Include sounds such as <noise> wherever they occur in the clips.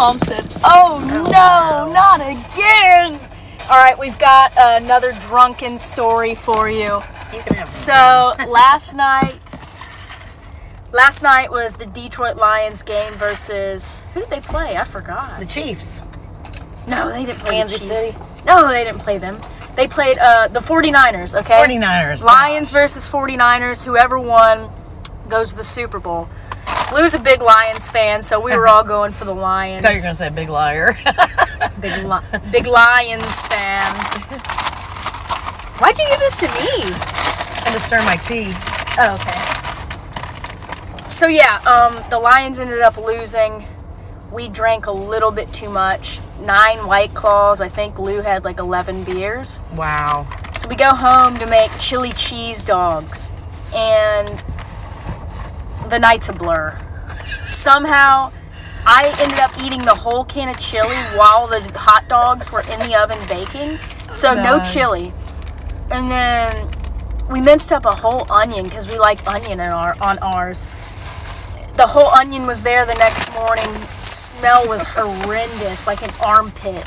Mom said, "Oh no, not again." All right, we've got another drunken story for you. You can have So last night, last night was the Detroit Lions game versus who did they play? I forgot. the Chiefs. No, they didn't play Kansas the Chiefs. City? No, they didn't play them. They played uh, the 49ers, okay? 49ers. Lions gosh. versus 49ers. Whoever won goes to the Super Bowl. Lou's a big Lions fan, so we were all going for the I Lions. thought you were to say big liar. <laughs> Big, li- big Lions fan. Why'd you give this to me? and to stir my tea. Oh, okay. So yeah, um, the Lions ended up losing. We drank a little bit too much. Nine White Claws. I think Lou had like 11 beers. Wow. So we go home to make chili cheese dogs, and the night's a blur. Somehow, I ended up eating the whole can of chili while the hot dogs were in the oven baking. So oh, no chili, and then we minced up a whole onion because we like onion in our on ours. The whole onion was there the next morning. Smell was horrendous, like an armpit.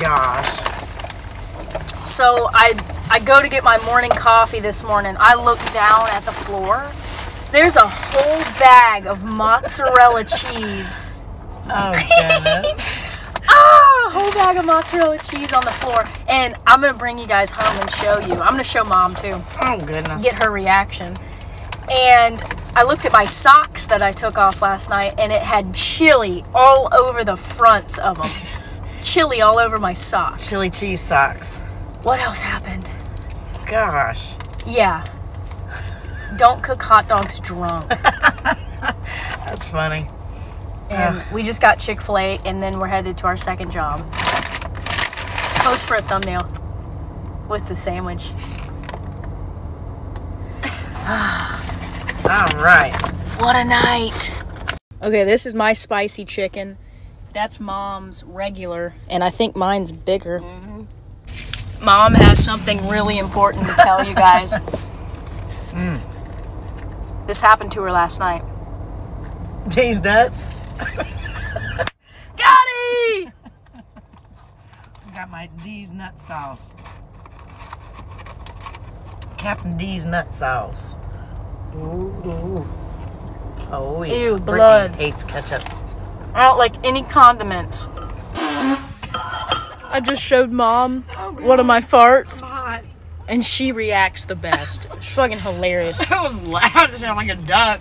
Gosh. So I I go to get my morning coffee this morning. I look down at the floor. There's a whole bag of mozzarella cheese. Oh, <laughs> goodness. Ah, a whole bag of mozzarella cheese on the floor. And I'm gonna bring you guys home and show you. I'm gonna show mom too. oh, goodness. Get her reaction. And I looked at my socks that I took off last night and it had chili all over the fronts of them. <laughs> chili all over my socks. Chili cheese socks. What else happened? Gosh. Yeah. Don't cook hot dogs drunk. <laughs> That's funny. And we just got Chick fil A and then we're headed to our second job. Post for a thumbnail with the sandwich. <sighs> All right. What a night. Okay, this is my spicy chicken. That's mom's regular, and I think mine's bigger. Mm-hmm. Mom has something really important to tell you guys. <laughs> Mm. This happened to her last night. D's nuts. <laughs> Got it! Got my D's nut sauce. Captain D's nut sauce. Ooh. Oh, yeah. Ew, Brittany blood. hates ketchup. I don't like any condiments. I just showed mom oh, one of my farts, Hot. And she reacts the best. It's fucking hilarious. <laughs> That was loud. It sounded like a duck.